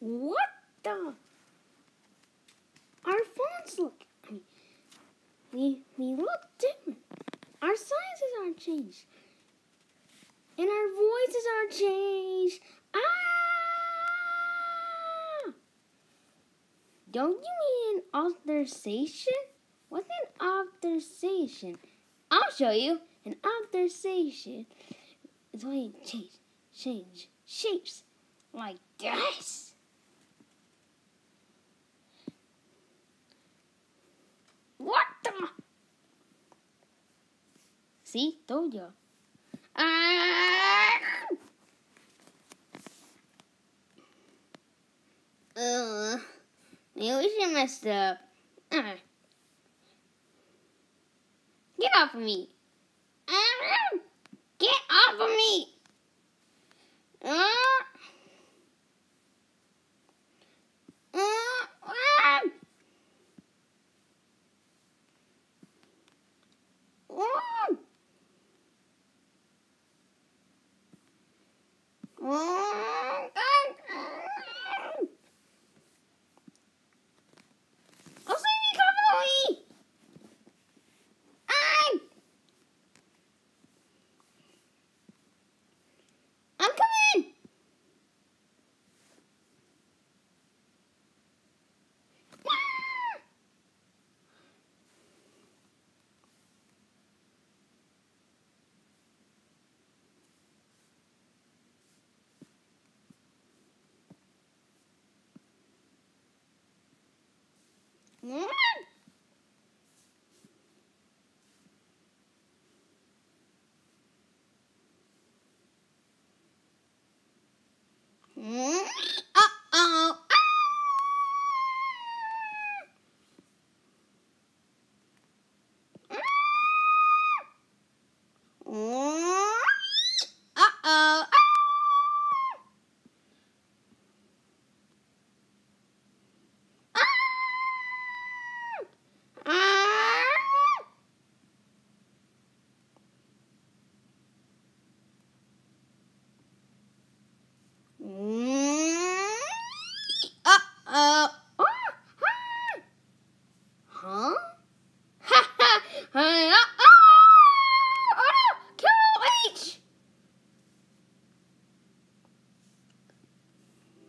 What the? Our phones look. I mean, we we look different. Our sizes are changed, and our voices are changed. Ah! Don't you mean authorization? What's an authorization? I'll show you. An authorization is when you change, change shapes like this. What the? See, told you. Ah! Uh, maybe she messed up. Uh. Get off of me. Ah! Get off of me.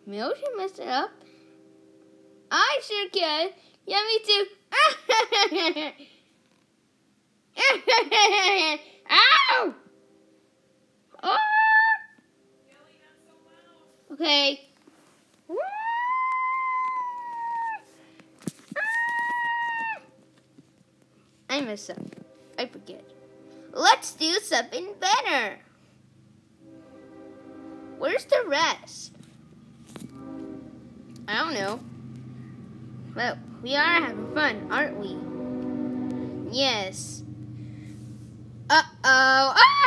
Maybe she messed it up. I sure can. Yeah, me too. Ow! Oh! Okay. Ah! I messed up. I forget. Let's do something better. Where's the rest? I don't know. Well, we are having fun, aren't we? Yes. Uh-oh. Ah!